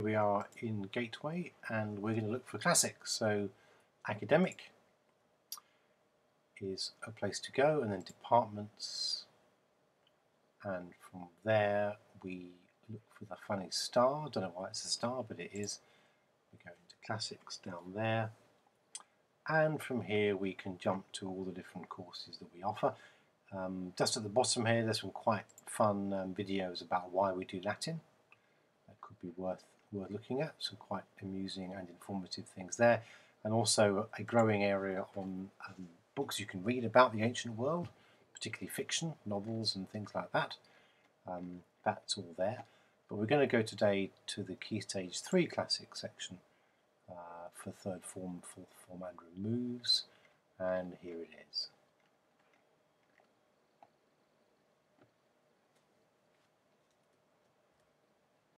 We are in Gateway and we're going to look for classics. So academic is a place to go and then departments and from there we look for the funny star. Don't know why it's a star but it is. We go into classics down there and from here we can jump to all the different courses that we offer. Um, just at the bottom here there's some quite fun um, videos about why we do Latin. That could be worth worth looking at. Some quite amusing and informative things there. And also a growing area on um, books you can read about the ancient world, particularly fiction, novels and things like that. Um, that's all there. But we're going to go today to the Key Stage 3 Classic section uh, for third form, fourth form and removes. And here it is.